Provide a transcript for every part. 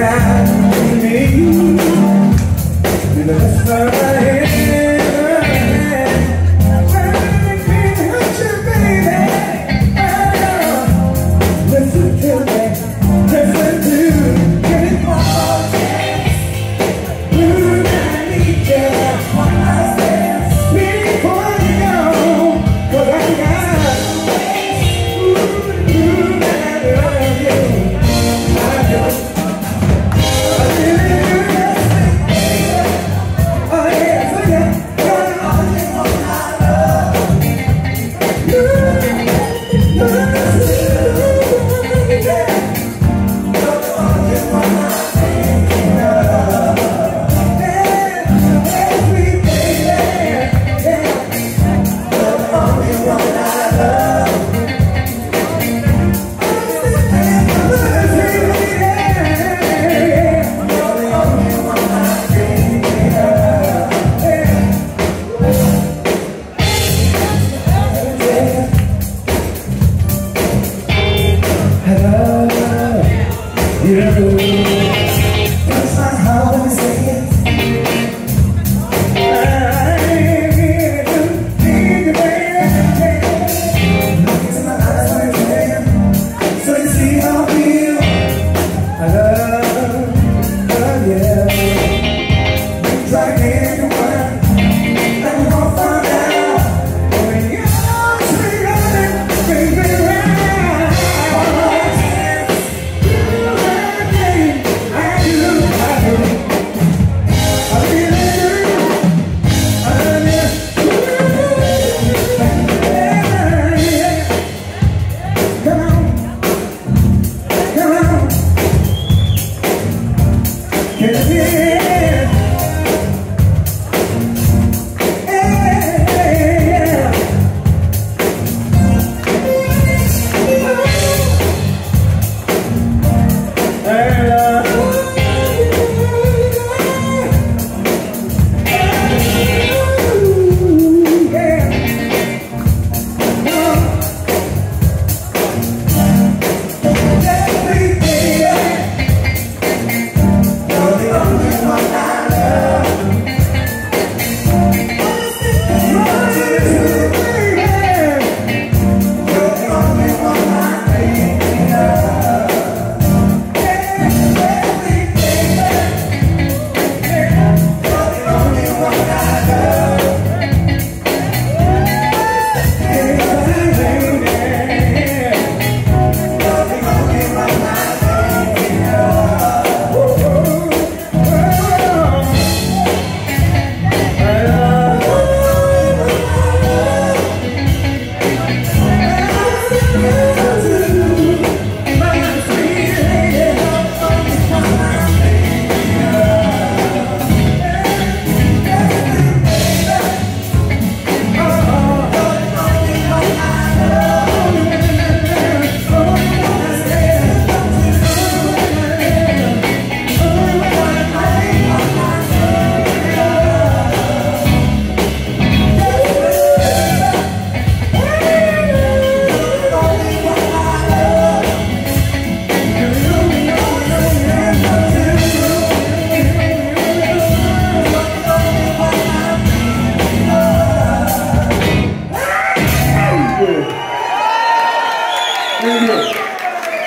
Yeah. you.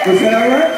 Was that all right?